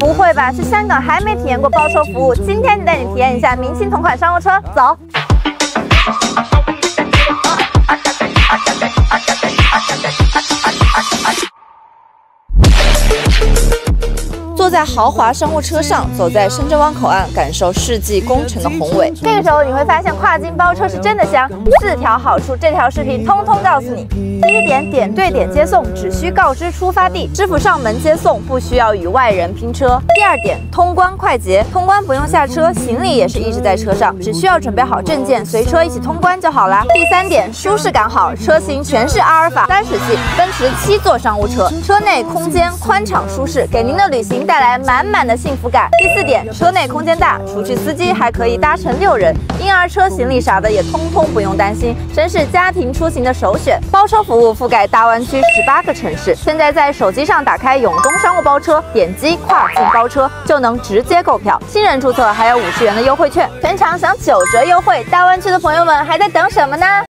不会吧？是香港还没体验过包车服务，今天就带你体验一下明星同款商务车，走。在豪华商务车上，走在深圳湾口岸，感受世纪工程的宏伟。这个时候你会发现，跨境包车是真的香。四条好处，这条视频通通告诉你。第一点，点对点接送，只需告知出发地，师傅上门接送，不需要与外人拼车。第二点，通关快捷，通关不用下车，行李也是一直在车上，只需要准备好证件，随车一起通关就好啦。第三点，舒适感好，车型全是阿尔法三十系奔驰七座商务车，车内空间宽敞舒适，给您的旅行带带来满满的幸福感。第四点，车内空间大，除去司机还可以搭乘六人，婴儿车、行李啥的也通通不用担心，真是家庭出行的首选。包车服务覆盖大湾区十八个城市，现在在手机上打开永东商务包车，点击跨境包车就能直接购票，新人注册还有五十元的优惠券，全场享九折优惠。大湾区的朋友们还在等什么呢？